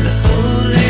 the holy